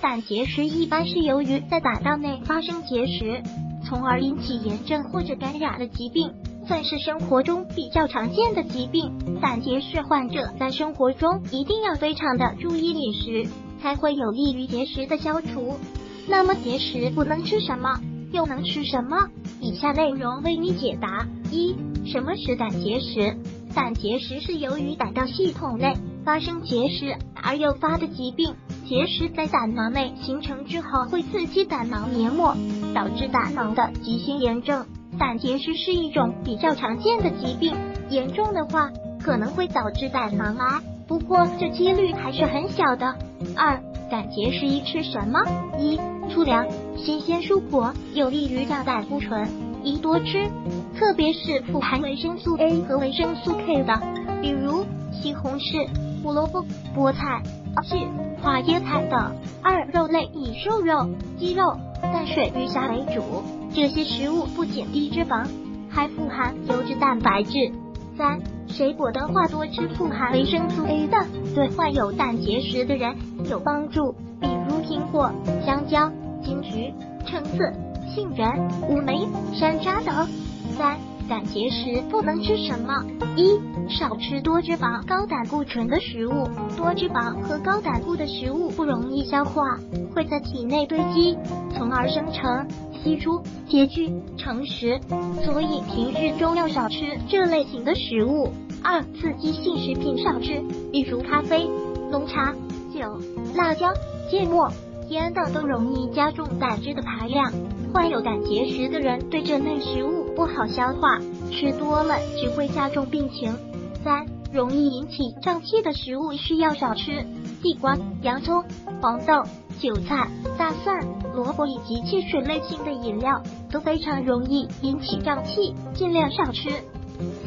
胆结石一般是由于在胆道内发生结石，从而引起炎症或者感染的疾病，算是生活中比较常见的疾病。胆结石患者在生活中一定要非常的注意饮食，才会有利于结石的消除。那么结石不能吃什么，又能吃什么？以下内容为你解答：一、什么是胆结石？胆结石是由于胆道系统内发生结石而诱发的疾病。结石在胆囊内形成之后，会刺激胆囊黏膜，导致胆囊的急性炎症。胆结石是一种比较常见的疾病，严重的话可能会导致胆囊癌，不过这几率还是很小的。二、胆结石宜吃什么？一、粗粮、新鲜蔬果有利于降胆固醇，宜多吃，特别是富含维生素 A 和维生素 K 的，比如西红柿、胡萝卜、菠菜。是花椰菜等。二、肉类以瘦肉、鸡肉、淡水鱼虾为主，这些食物不仅低脂肪，还富含优质蛋白质。三、水果的话，多吃富含维生素 A 的，对患有胆结石的人有帮助，比如苹果、香蕉、金桔、橙子、杏仁、乌梅、山楂等。三胆结石不能吃什么？一、少吃多脂肪、高胆固醇的食物。多脂肪和高胆固的食物不容易消化，会在体内堆积，从而生成析出结聚成石，所以平日中要少吃这类型的食物。二、刺激性食品少吃，例如咖啡、浓茶、酒、辣椒、芥末、盐等都容易加重胆汁的排量。患有胆结石的人对这类食物。不好消化，吃多了只会加重病情。三、容易引起胀气的食物需要少吃，地瓜、洋葱、黄豆、韭菜、大蒜、萝卜以及汽水类型的饮料都非常容易引起胀气，尽量少吃。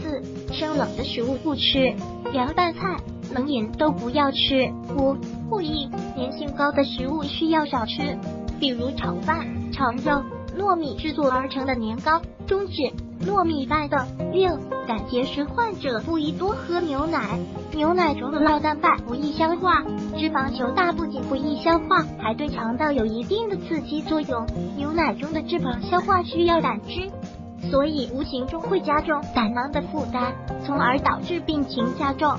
四、生冷的食物不吃，凉拌菜、冷饮都不要吃。五、不宜、粘性高的食物需要少吃，比如炒饭、炒肉。糯米制作而成的年糕、中指、糯米饭等。六、胆结石患者不宜多喝牛奶，牛奶中的酪蛋白不易消化，脂肪球大不仅不易消化，还对肠道有一定的刺激作用。牛奶中的脂肪消化需要胆汁，所以无形中会加重胆囊的负担，从而导致病情加重。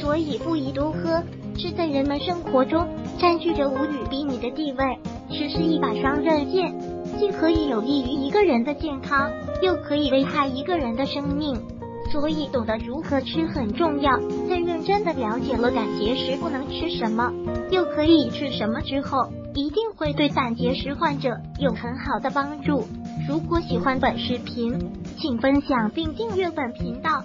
所以不宜多喝。吃在人们生活中占据着无与比拟的地位，吃是一把双刃剑。既可以有利于一个人的健康，又可以危害一个人的生命，所以懂得如何吃很重要。在认真的了解了胆结石不能吃什么，又可以吃什么之后，一定会对胆结石患者有很好的帮助。如果喜欢本视频，请分享并订阅本频道。